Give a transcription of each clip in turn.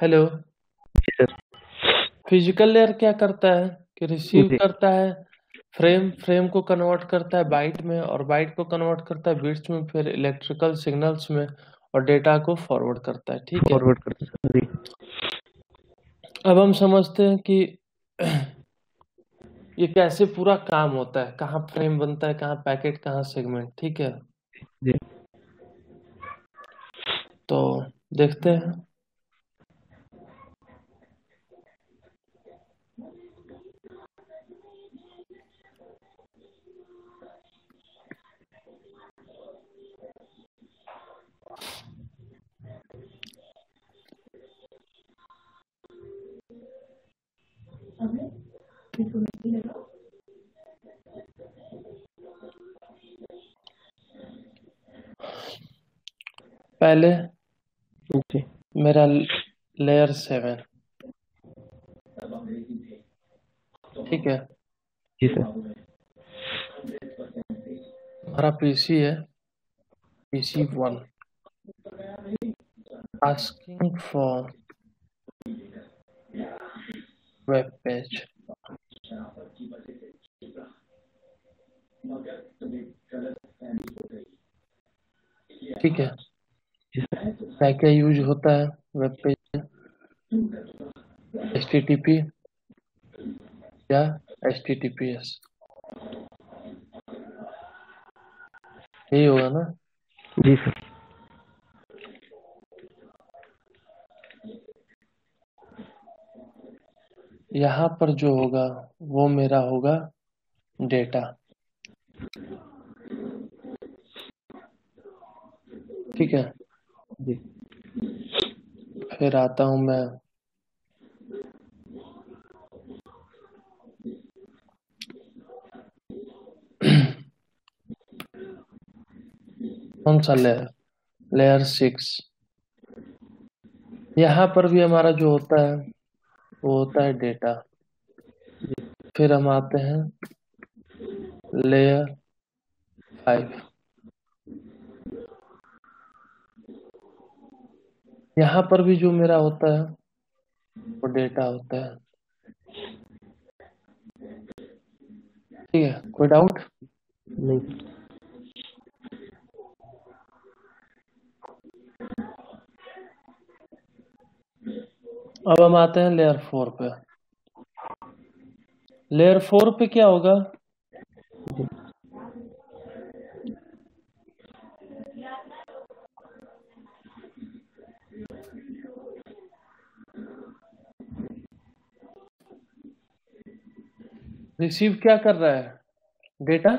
Hello. जी sir. Physical layer क्या करता है? कि रिसीव जी। करता है फ्रेम फ्रेम को कन्वर्ट करता है बाइट में और बाइट को कन्वर्ट करता है बिट्स में फिर इलेक्ट्रिकल सिग्नल्स में और डेटा को फॉरवर्ड करता है ठीक है? फॉरवर्ड करते जी। अब हम समझते हैं कि ये कैसे पूरा काम होता है कहाँ फ्रेम बनता है कहाँ पैकेट कहाँ सेगमेंट ठीक है? जी। तो देखते हैं। पहले जी मेरा लेयर सेवन ठीक है? जी सर। हमारा पीसी है। PC one asking for web page ठीक है? क्या क्या यूज़ होता है web page H T T P या H T T P S यही होगा ना? जी सर। यहाँ पर जो होगा वो मेरा होगा डेटा ठीक है? जी। फिर आता हूँ मैं। कौन सा लेयर लेयर सिक्स यहाँ पर भी हमारा जो होता है, वो होता है डेटा फिर हम आते हैं लेयर फाइव यहाँ पर भी जो मेरा होता है वो डेटा होता है। ठीक है कोई डाउट नहीं। अब हम आते हैं लेयर फोर पे। लेयर फोर पे क्या होगा जी रिसीव क्या कर रहा है? डेटा?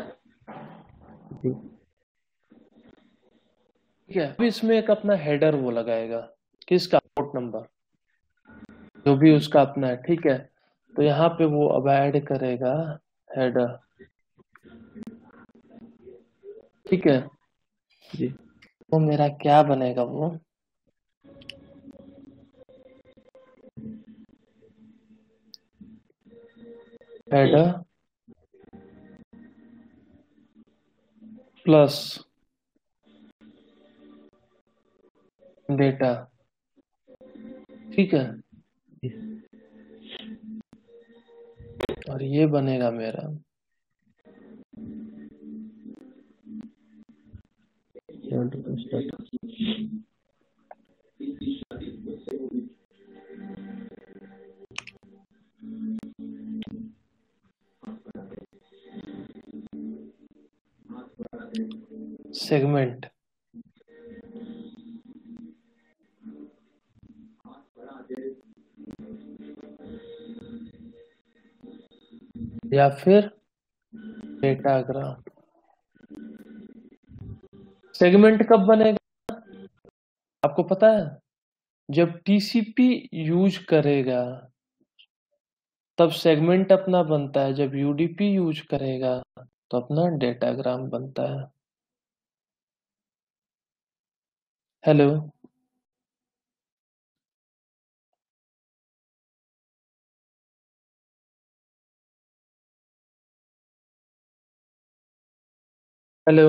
ठीक है। अब इसमें एक अपना हेडर वो लगाएगा। किसका? Port number. जो भी उसका अपना है ठीक है। तो यहाँ पे वो अब ऐड करेगा हेडर। ठीक है? जी। तो मेरा क्या बनेगा वो? Header plus data. ठीक है? और ये बनेगा मेरा। सेगमेंट। या फिर डेटाग्राम सेगमेंट कब बनेगा? आपको पता है? जब टीसीपी यूज़ करेगा, तब सेगमेंट अपना बनता है। जब यूडीपी यूज़ करेगा तो अपना डेटाग्राम बनता है। हेलो। हेलो।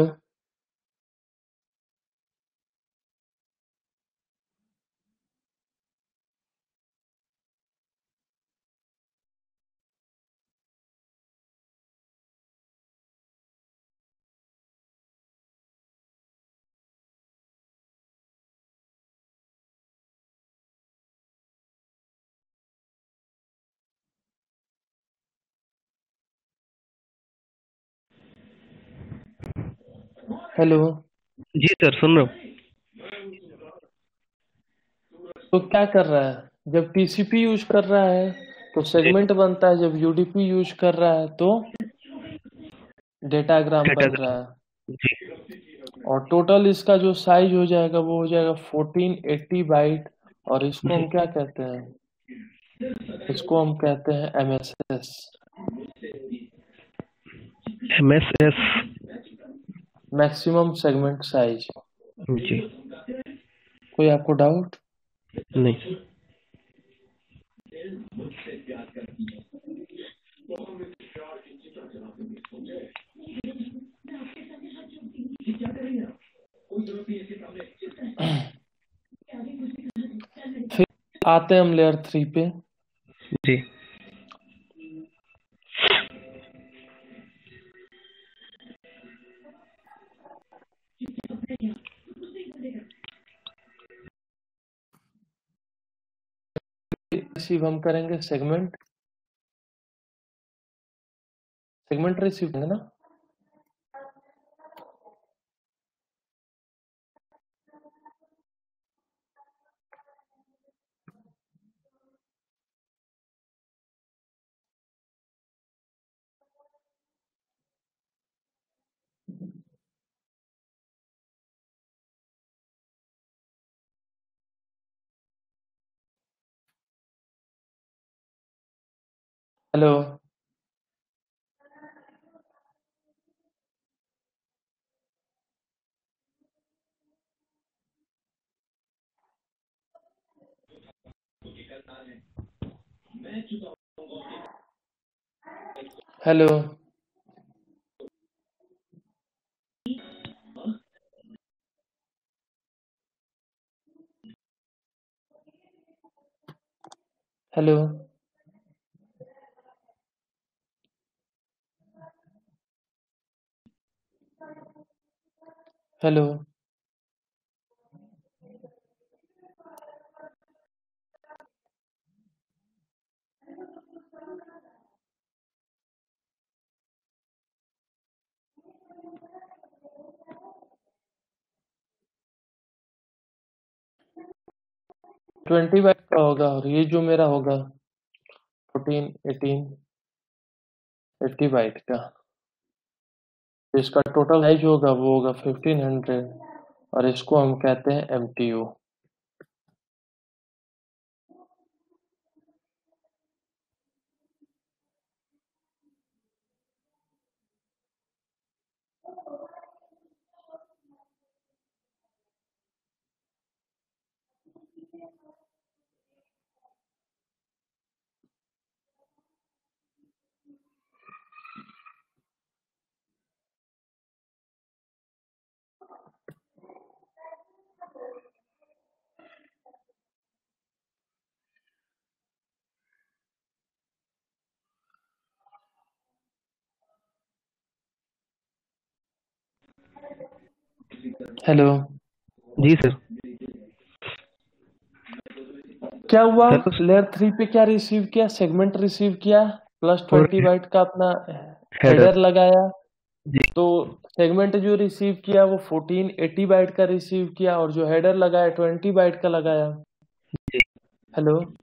हेलो। जी सर सुन रहा हूँ? तो क्या कर रहा है? जब टीसीपी यूज़ कर रहा है तो सेगमेंट बनता है जब यूडीपी यूज़ कर रहा है तो डेटाग्राम बन रहा है। और टोटल इसका जो साइज़ हो जाएगा वो हो जाएगा 1480 बाइट और इसको हम क्या कहते हैं? इसको हम कहते हैं MSS M S S maximum segment size. जी। कोई आपको डाउट? नहीं। फिर आते हैं हम लेयर थ्री पे। जी। रिसीव हम करेंगे सेगमेंट सेगमेंट रिसीव ना? Hello hello hello hello. Twenty byte का होगा और ये जो मेरा होगा, फोर्टीन, एटीन, एट्टी बाइट का। इसका टोटल है जो होगा, वो होगा फिफ्टीन हंड्रेड और इसको हम कहते हैं एम टी यू हेलो। जी सर। क्या हुआ. लेयर थ्री पे क्या रिसीव किया? सेगमेंट रिसीव किया? Plus twenty. बाइट का अपना. हेडर लगाया। जी। तो सेगमेंट जो रिसीव किया वो फोर्टीन एटी बाइट का रिसीव किया और जो हेडर लगाया ट्वेंटी बाइट का लगाया। जी। हेलो जी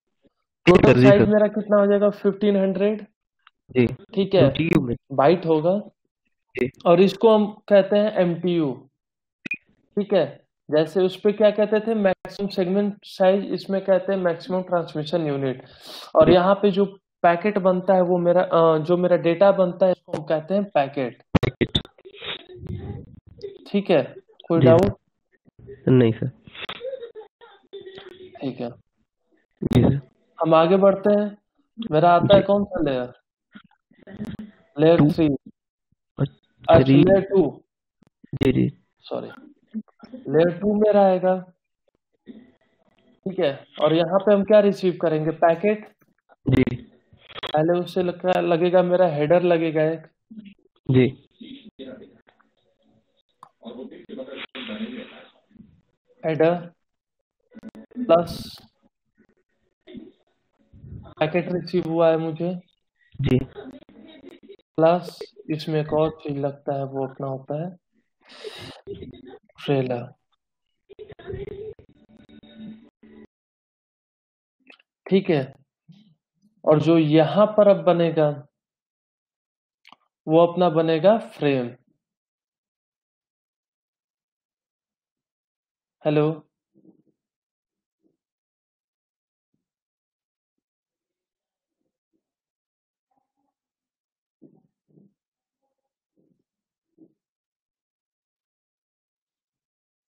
टोटल सर जी साइज़ सर। मेरा कितना हो जाएगा? फिफ्टीन हंड्रेड जी। ठीक है। में। बाइट होगा। जी। और इसको हम कहते हैं एमटीयू ठीक है जैसे उस पर क्या कहते थे मैक्सिमम सेगमेंट साइज़ इसमें कहते हैं मैक्सिमम ट्रांसमिशन यूनिट और यहाँ पे जो पैकेट बनता है वो मेरा जो मेरा डेटा बनता है इसको हम कहते हैं पैकेट ठीक है कोई डाउट नहीं सर। ठीक है। जी सर। हम आगे बढ़ते हैं। मेरा आता है कौन सा लेयर लेयर थ्री अच्छा layer two sorry layer two मेरा आएगा ठीक है? और यहाँ पे हम क्या रिसीव करेंगे? पैकेट जी। पहले उससे लगा, लगेगा मेरा हेडर लगेगा एक। जी। हेडर प्लस पैकेट रिसीव हुआ है मुझे। जी। प्लस इसमें एक और चीज़ लगता है वो अपना होता है। ट्रेलर ठीक है। और जो यहाँ पर अब बनेगा वो अपना बनेगा frame. Hello?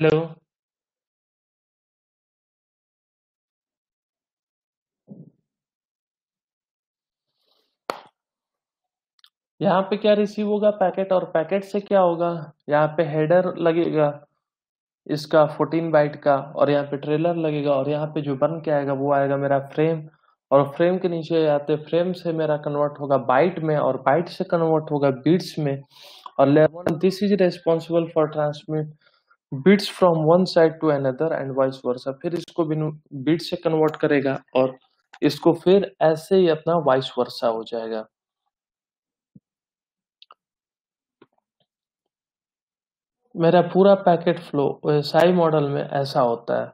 Hello. यहाँ पे क्या रिसीव होगा पैकेट और पैकेट से क्या होगा? यहाँ पे हेडर लगेगा इसका 14 बाइट का और यहाँ पे ट्रेलर लगेगा और यहाँ पे जो बन के आएगा वो आएगा मेरा फ्रेम और फ्रेम के नीचे आते फ्रेम से मेरा कन्वर्ट होगा बाइट में और बाइट से कन्वर्ट होगा बीट्स में और level this is responsible for transmit bits from one side to another and vice versa फिर इसको बिट से कन्वर्ट करेगा और इसको फिर ऐसे ही अपना वाइस वर्सा हो जाएगा। मेरा पूरा पैकेट फ्लो साई मॉडल में ऐसा होता है।